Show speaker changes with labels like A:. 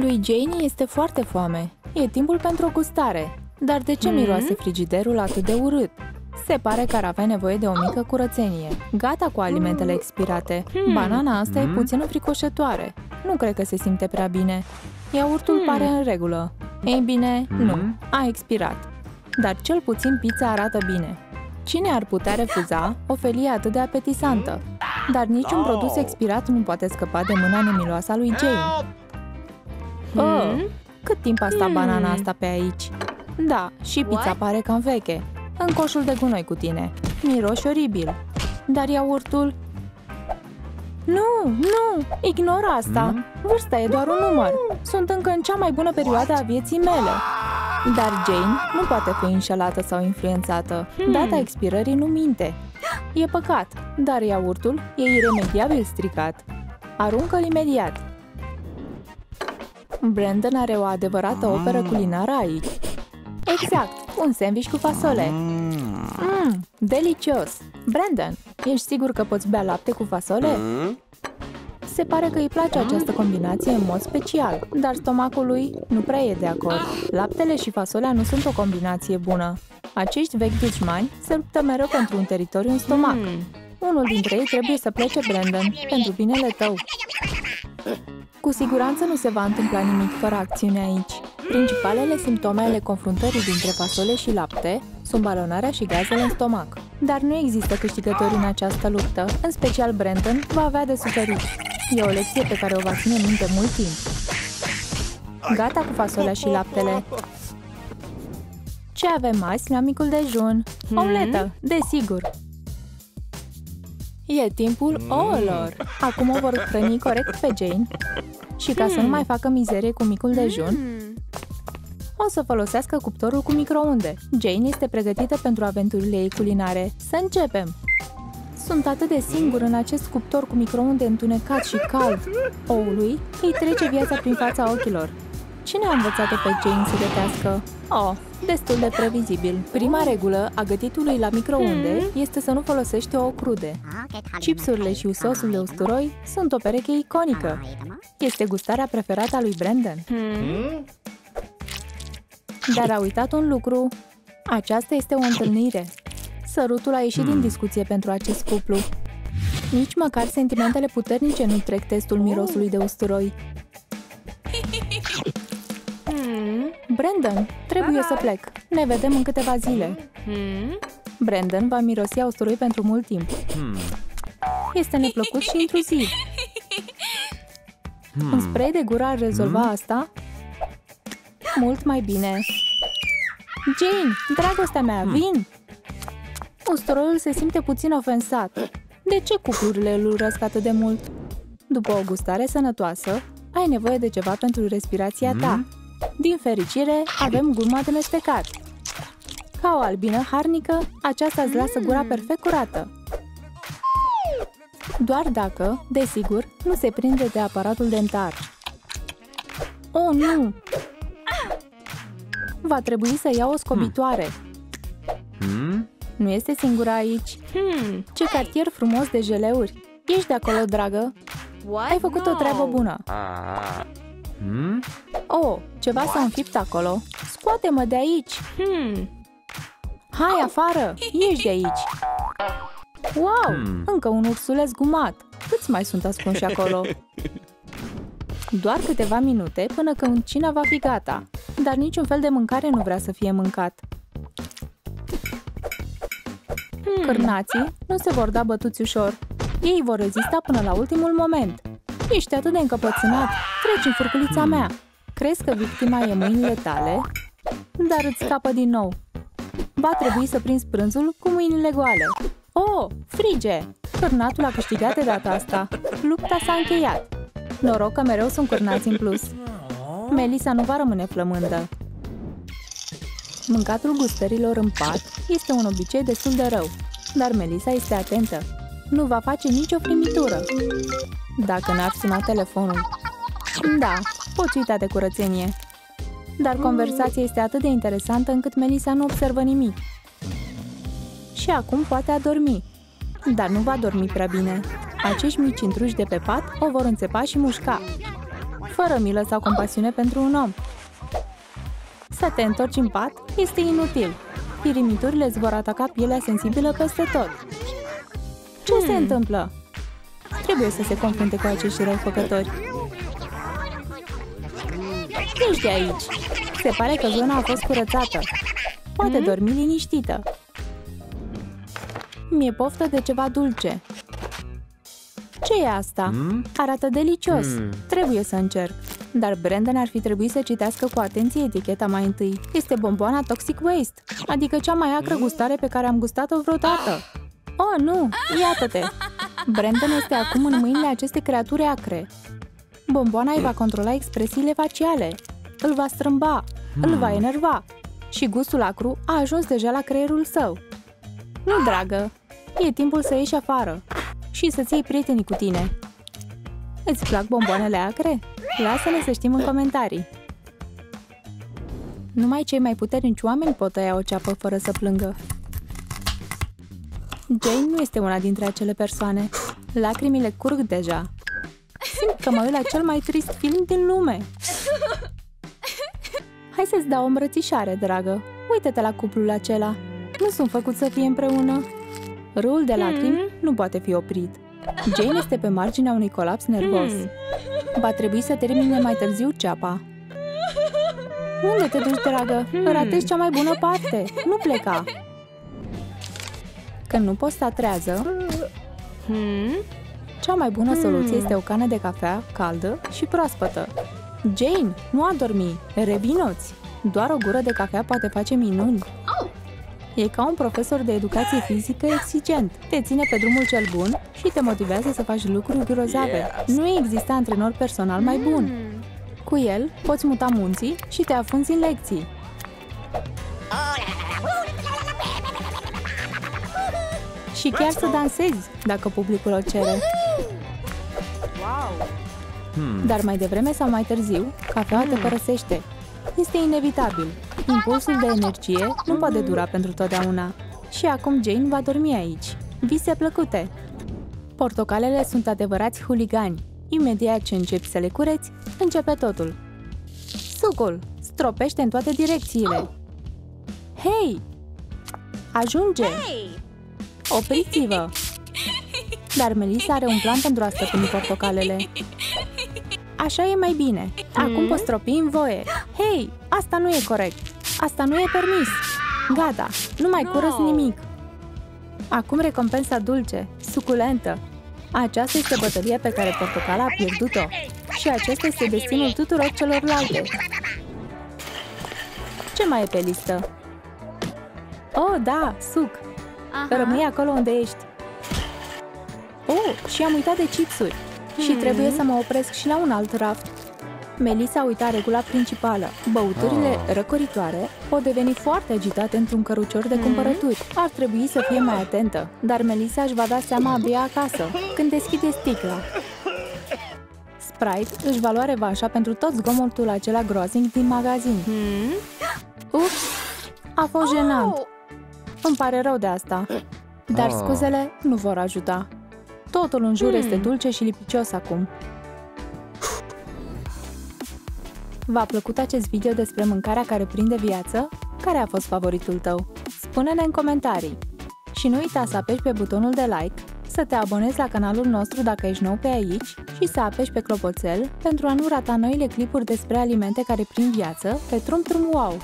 A: Lui Janie este foarte foame. E timpul pentru o gustare. Dar de ce miroase frigiderul atât de urât? Se pare că ar avea nevoie de o mică curățenie. Gata cu alimentele expirate. Banana asta e puțin înfricoșătoare. Nu cred că se simte prea bine. Iaurtul pare în regulă. Ei bine, nu. A expirat. Dar cel puțin pizza arată bine. Cine ar putea refuza o felie atât de apetisantă? Dar niciun produs expirat nu poate scăpa de mâna nemiloasă a lui Jane. Oh, cât timp a stat banana asta pe aici? Da, și pizza pare cam veche. În coșul de gunoi cu tine. Miroși oribil. Dar iaurtul... Nu, nu, ignor asta. Vârsta e doar un număr. Sunt încă în cea mai bună perioadă a vieții mele. Dar Jane nu poate fi înșelată sau influențată. Data expirării nu minte. E păcat, dar iaurtul e iremediabil stricat. Aruncă-l imediat. Brandon are o adevărată operă culinară aici. Exact, un sandwich cu fasole. Mmm, delicios! Brandon, ești sigur că poți bea lapte cu fasole? Se pare că îi place această combinație în mod special, dar stomacul lui nu prea e de acord. Laptele și fasolea nu sunt o combinație bună. Acești vechi dușmani se luptă mereu pentru un teritoriu în stomac. Unul dintre ei trebuie să plece, Brandon, pentru binele tău. Cu siguranță nu se va întâmpla nimic fără acțiune aici. Principalele simptome ale confruntării dintre fasole și lapte sunt balonarea și gazele în stomac. Dar nu există câștigători în această luptă, în special Brandon va avea de suferit. E o lecție pe care o va ține minte mult timp. Gata cu fasolea și laptele. Ce avem azi la micul dejun? Omletă, desigur. E timpul ouălor. Acum o vor hrăni corect pe Jane. Și ca să nu mai facă mizerie cu micul dejun, o să folosească cuptorul cu microunde. Jane este pregătită pentru aventurile ei culinare. Să începem! Sunt atât de singur în acest cuptor cu microunde întunecat și cald. Oului îi trece viața prin fața ochilor. Cine a învățat-o pe Jane să gătească? Oh, destul de previzibil. Prima regulă a gătitului la microunde este să nu folosești ouă crude. Chipsurile și sosul de usturoi sunt o pereche iconică. Este gustarea preferată a lui Brandon. Dar a uitat un lucru. Aceasta este o întâlnire. Sărutul a ieșit din discuție pentru acest cuplu. Nici măcar sentimentele puternice nu trec testul mirosului de usturoi. Brandon, trebuie să plec. Ne vedem în câteva zile. Brandon va mirosi a usturoi pentru mult timp. Este neplăcut și intruziv. Un spray de gură ar rezolva asta? Mult mai bine. Jane, dragostea mea, vin! Usturoiul se simte puțin ofensat. De ce cuplurile îl urăsc atât de mult? După o gustare sănătoasă, ai nevoie de ceva pentru respirația ta. Din fericire, avem gurma de mestecat. Ca o albină harnică, aceasta îți lasă gura perfect curată. Doar dacă, desigur, nu se prinde de aparatul dentar. Oh, nu! Va trebui să iau o scobitoare. Nu este singura aici. Ce cartier frumos de jeleuri! Ești de acolo, dragă? Ai făcut o treabă bună. Oh, ceva s-a înfipt acolo. Scoate-mă de aici! Hai afară! Ieși de aici! Wow! Încă un ursuleț gumat! Câți mai sunt ascunși acolo? Doar câteva minute până când cina va fi gata, dar niciun fel de mâncare nu vrea să fie mâncat. Cârnații nu se vor da bătuți ușor. Ei vor rezista până la ultimul moment. Ești atât de încăpățânat, treci în furculița mea. Crezi că victima e mâinile tale? Dar îți scapă din nou. Va trebui să prinzi prânzul cu mâinile goale. Oh, frige! Cârnatul a câștigat de data asta. Lupta s-a încheiat. Noroc că mereu sunt cârnați în plus. Melissa nu va rămâne flămândă. Mâncatul gustărilor în pat este un obicei destul de rău, dar Melissa este atentă. Nu va face nicio primitură. Dacă n-ar suna telefonul. Da, poți uita de curățenie. Dar conversația este atât de interesantă încât Melissa nu observă nimic. Și acum poate a dormi. Dar nu va dormi prea bine. Acești mici intruși de pe pat o vor înțepa și mușca. fără milă sau compasiune pentru un om. Să te întorci în pat este inutil. Pirimiturile îți vor ataca pielea sensibilă peste tot. Ce hmm. se întâmplă? Trebuie să se confrunte cu acești răufăcători. Ești aici! Se pare că zona a fost curățată. Poate hmm? dormi liniștită. Mi-e poftă de ceva dulce. Ce e asta? Hmm? Arată delicios. Hmm. Trebuie să încerc. Dar Brandon ar fi trebuit să citească cu atenție eticheta mai întâi. Este bomboana Toxic Waste, adică cea mai acră gustare pe care am gustat-o vreodată. Oh, nu! Iată-te! Brandon este acum în mâinile acestei creaturi acre. Bomboana îi va controla expresiile faciale, îl va strâmba, îl va enerva și gustul acru a ajuns deja la creierul său. Nu, dragă, e timpul să ieși afară și să-ți iei prietenii cu tine. Îți plac bomboanele acre? Lasă-ne să știm în comentarii. Numai cei mai puternici oameni pot tăia o ceapă fără să plângă. Jane nu este una dintre acele persoane. Lacrimile curg deja. Simt că mă uit la cel mai trist film din lume. Hai să-ți dau o îmbrățișare, dragă. Uită-te la cuplul acela. Nu sunt făcut să fie împreună. Râul de lacrimi mm. nu poate fi oprit. Jane este pe marginea unui colaps nervos. Mm. Va trebui să termine mai târziu ceapa. Unde te duci, dragă? Mm. Ratezi cea mai bună parte. Nu pleca. Când nu poți sta trează, hmm? cea mai bună soluție este o cană de cafea caldă și proaspătă. Jane, nu adormi, revinoți! Doar o gură de cafea poate face minuni. E ca un profesor de educație fizică exigent. Te ține pe drumul cel bun și te motivează să faci lucruri grozave. Nu există antrenor personal mai bun. Cu el poți muta munții și te afunzi în lecții. Și chiar să dansezi, dacă publicul o cere. Dar mai devreme sau mai târziu, cafeaua te părăsește. Este inevitabil. Impulsul de energie nu poate dura pentru totdeauna. Și acum Jane va dormi aici. Vise plăcute! Portocalele sunt adevărați huligani. Imediat ce începi să le cureți, începe totul. Sucul! Stropește în toate direcțiile! Hei! Ajunge! Opriți-vă! Dar Melissa are un plan pentru a stăpâni portocalele. Așa e mai bine. Acum mm. poți stropi în voie. Hei, asta nu e corect. Asta nu e permis. Gata, nu mai curăț nimic. Acum recompensa dulce, suculentă. Aceasta este bătălia pe care portocala a pierdut-o. Și acesta este destinul tuturor celorlalte. Ce mai e pe listă? Oh, da, suc! Aha. Rămâi acolo unde ești. Oh, și am uitat de chipsuri. Și hmm. trebuie să mă opresc și la un alt raft. Melissa a uitat regula principală. Băuturile oh. răcoritoare pot deveni foarte agitate într-un cărucior de hmm. cumpărături. Ar trebui să fie mai atentă, dar Melissa își va da seama abia acasă, când deschide sticla. Sprite își va lua revanșa pentru tot zgomotul acela groaznic din magazin. Hmm? Ups! A fost oh. jenant! Îmi pare rău de asta, dar oh. scuzele nu vor ajuta. Totul în jur hmm. este dulce și lipicios acum. V-a plăcut acest video despre mâncarea care prinde viață? Care a fost favoritul tău? Spune-ne în comentarii! Și nu uita să apeși pe butonul de like, să te abonezi la canalul nostru dacă ești nou pe aici și să apeși pe clopoțel pentru a nu rata noile clipuri despre alimente care prind viață pe Trum Trum Wow!